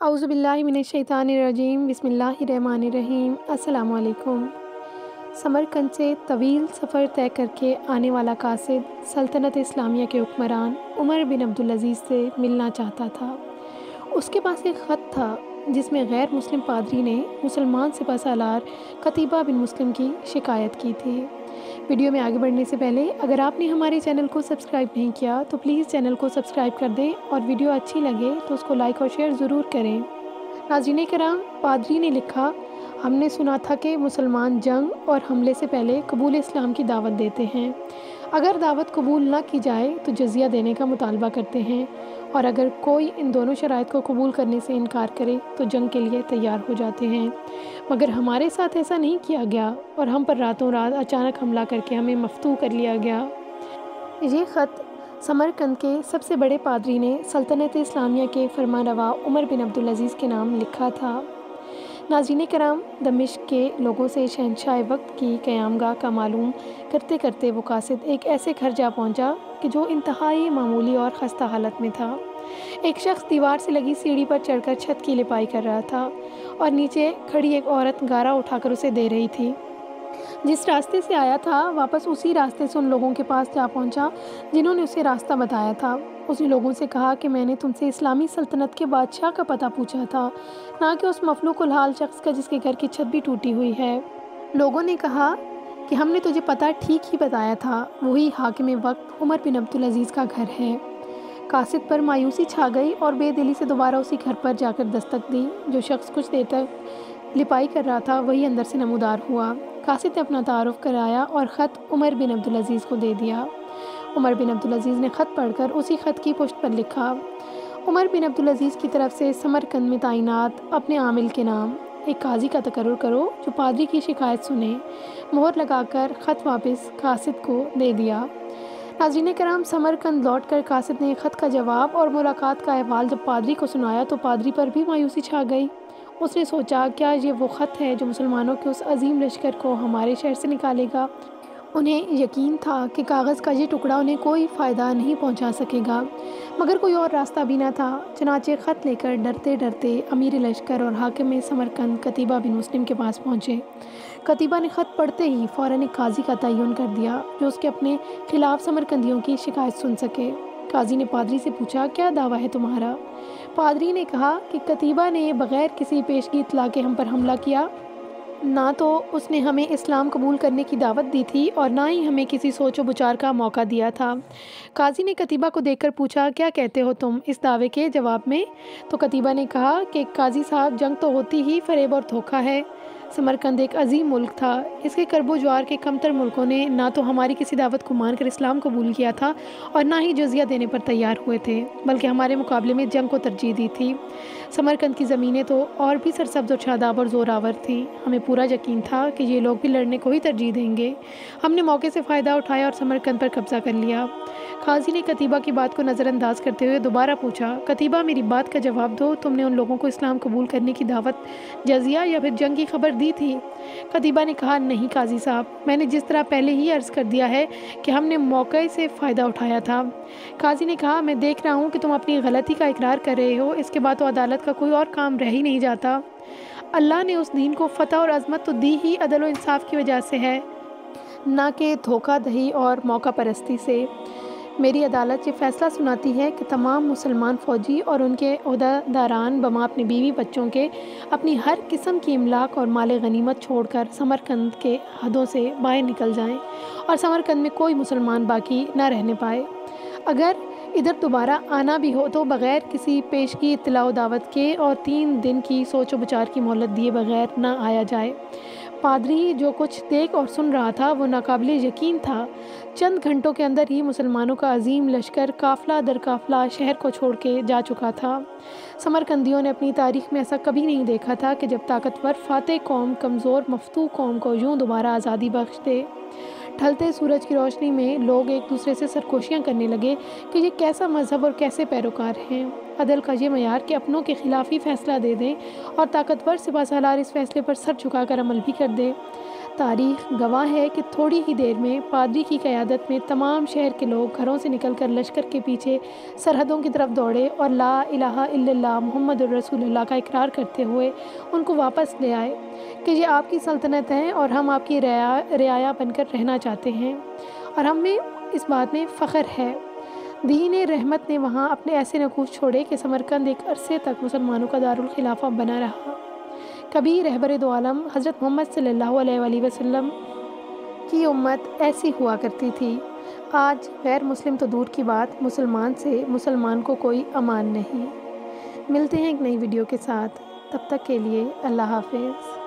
अउज़बिल्लिमिनशैतानिर्रजीम बिस्मिल्लाहिर्रहमानिर्रहीम अल्लाम समरकंद से तवील सफ़र तय करके आने वाला कासिद सल्तनत इस्लामिया के हुक्मरान उमर बिन अब्दुल अज़ीज़ से मिलना चाहता था। उसके पास एक ख़त था। जिसमें गैर मुस्लिम पादरी ने मुसलमान सिपा सालार कतीबा बिन मुस्लिम की शिकायत की थी। वीडियो में आगे बढ़ने से पहले, अगर आपने हमारे चैनल को सब्सक्राइब नहीं किया तो प्लीज़ चैनल को सब्सक्राइब कर दें और वीडियो अच्छी लगे तो उसको लाइक और शेयर ज़रूर करें। नाजीन कराम, पादरी ने लिखा, हमने सुना था कि मुसलमान जंग और हमले से पहले कबूल इस्लाम की दावत देते हैं। अगर दावत कबूल ना की जाए तो जजिया देने का मुतालबा करते हैं। और अगर कोई इन दोनों शराइ को कबूल करने से इनकार करे तो जंग के लिए तैयार हो जाते हैं। मगर हमारे साथ ऐसा नहीं किया गया और हम पर रातों रात अचानक हमला करके हमें मफतू कर लिया गया। ये ख़त समरकंद के सबसे बड़े पादरी ने सल्तनत इस्लामिया के फरमा रवा उमर बिन अब्दुल अज़ीज़ के नाम लिखा था। नाजीन कराम दमिश के लोगों से शहनशाह वक्त की क़यामगाह का मालूम करते करते वो कासिद एक ऐसे घर जा पहुँचा कि जो इंतहाई मामूली और ख़स्ता हालत में था। एक शख्स दीवार से लगी सीढ़ी पर चढ़कर छत की लिपाई कर रहा था और नीचे खड़ी एक औरत गारा उठाकर उसे दे रही थी। जिस रास्ते से आया था, वापस उसी रास्ते से उन लोगों के पास जा पहुँचा, जिन्होंने उसे रास्ता बताया था। उसने लोगों से कहा कि मैंने तुमसे इस्लामी सल्तनत के बादशाह का पता पूछा था, ना कि उस मफलू हाल शख्स का जिसके घर की छत भी टूटी हुई है। लोगों ने कहा कि हमने तुझे पता ठीक ही बताया था, वही हाकिम वक्त उमर बिन अब्दुल अज़ीज़ का घर है। कासिद पर मायूसी छा गई और बेदिली से दोबारा उसी घर पर जाकर दस्तक दी, जो शख्स कुछ देर तक लिपाई कर रहा था, वही अंदर से नमोदार हुआ। कासिद ने अपना तारुफ कराया और ख़त उमर बिन अब्दुल अज़ीज़ को दे दिया। उमर बिन अब्दुल अज़ीज़ ने ख़त पढ़कर उसी ख़त की पुष्ट पर लिखा, उमर बिन अब्दुल अज़ीज़ की तरफ़ से समरकंद में तैनात अपने आमिल के नाम, एक काजी का तकर्र करो, जो पादरी की शिकायत सुने। मोहर लगाकर ख़त वापस कासिद को दे दिया। नाजीन कराम, समरकंद लौट कर कासिद ने ख़त का जवाब और मुलाकात का अहवाल जब पादरी को सुनाया तो पादरी पर भी मायूसी छा गई। उसने सोचा, क्या ये वो ख़त है जो मुसलमानों के उस अजीम लश्कर को हमारे शहर से निकालेगा? उन्हें यकीन था कि कागज़ का ये टुकड़ा उन्हें कोई फ़ायदा नहीं पहुँचा सकेगा। मगर कोई और रास्ता भी ना था। चनाचे ख़त लेकर डरते डरते अमीर लश्कर और हाकिम समरकंद कतीबा बिन मुस्लिम के पास पहुँचे। कतीबा ने ख़त पढ़ते ही फ़ौर एक काजी का तयन कर दिया, जो उसके अपने ख़िलाफ़ समरकंदियों की शिकायत सुन सके। काजी ने पादरी से पूछा, क्या दावा है तुम्हारा? पादरी ने कहा कि कतीबा ने बग़ैर किसी पेशगी इतला के हम पर हमला किया। ना तो उसने हमें इस्लाम कबूल करने की दावत दी थी और ना ही हमें किसी सोचो बुचार का मौका दिया था। काजी ने कतीबा को देखकर पूछा, क्या कहते हो तुम इस दावे के जवाब में? तो कतीबा ने कहा कि काजी साहब, जंग तो होती ही फरेब और धोखा है। समरकंद एक अजीम मुल्क था। इसके करबो जवार के कमतर मुल्कों ने ना तो हमारी किसी दावत को मानकर इस्लाम कबूल किया था और ना ही जजिया देने पर तैयार हुए थे, बल्कि हमारे मुकाबले में जंग को तरजीह दी थी। समरकंद की ज़मीनें तो और भी सरसब्ज और शादाब और ज़ोरावर थी। हमें पूरा यकीन था कि ये लोग भी लड़ने को ही तरजीह देंगे। हमने मौके से फ़ायदा उठाया और समरकंद पर कब्ज़ा कर लिया। खाजी ने कतीबा की बात को नज़रअंदाज करते हुए दोबारा पूछा, कतीबा मेरी बात का जवाब दो, तुमने उन लोगों को इस्लाम कबूल करने की दावत, जजिया या फिर जंग की खबर दी थी। कतीबा ने कहा, नहीं काजी साहब, मैंने जिस तरह पहले ही अर्ज़ कर दिया है कि हमने मौके से फ़ायदा उठाया था। काजी ने कहा, मैं देख रहा हूँ कि तुम अपनी गलती का इकरार कर रहे हो, इसके बाद तो अदालत का कोई और काम रह ही नहीं जाता। अल्लाह ने उस दीन को फ़तह और अजमत तो दी ही अदल इंसाफ की वजह से है, ना कि धोखा दही और मौका परस्ती से। मेरी अदालत ये फ़ैसला सुनाती है कि तमाम मुसलमान फ़ौजी और उनके अहदारान बमा अपने बीवी बच्चों के अपनी हर किस्म की इमलाक और माल गनीमत छोड़कर समरकंद के हदों से बाहर निकल जाएँ और समरकंद में कोई मुसलमान बाकी ना रहने पाए। अगर इधर दोबारा आना भी हो तो बग़ैर किसी पेश की इतला दावत के और तीन दिन की सोच विचार की मोहलत दिए बगैर ना आया जाए। पादरी जो कुछ देख और सुन रहा था, वो नाकबिल यकीन था। चंद घंटों के अंदर ही मुसलमानों का अजीम लश्कर काफ़िला दर काफ़िला शहर को छोड़ के जा चुका था। समरकंदियों ने अपनी तारीख में ऐसा कभी नहीं देखा था कि जब ताकतवर फ़ातह कौम, कमज़ोर मफतू कौम को यूँ दोबारा आज़ादी बख्श दे ढलते सूरज की रोशनी में लोग एक दूसरे से सरकोशियाँ करने लगे कि ये कैसा मज़हब और कैसे पैरोकार हैं। अदल का ये मैार कि अपनों के ख़िलाफ़ ही फ़ैसला दे दें और ताकतवर सिपा सलार इस फ़ैसले पर सर झुकाकर अमल भी कर दें। तारीख गवाह है कि थोड़ी ही देर में पादरी की क़्यादत में तमाम शहर के लोग घरों से निकलकर लश्कर के पीछे सरहदों की तरफ़ दौड़े और ला इल्लल्लाह मोहम्मद रसूलुल्लाह का इकरार करते हुए उनको वापस ले आए कि ये आपकी सल्तनत है और हम आपकी रिया, रियाया बनकर रहना चाहते हैं। और हमें इस बात में फ़ख्र है दीन रहमत ने वहाँ अपने ऐसे नकूश छोड़े कि समरकंद एक अरसे तक मुसलमानों का दारुल खिलाफा बना रहा। कभी रहबर दो हज़रत मोहम्मद अलैहि वसल्लम की उम्मत ऐसी हुआ करती थी। आज गैर मुस्लिम तो दूर की बात, मुसलमान से मुसलमान को कोई अमान नहीं। मिलते हैं एक नई वीडियो के साथ। तब तक के लिए अल्लाह हाफिज़।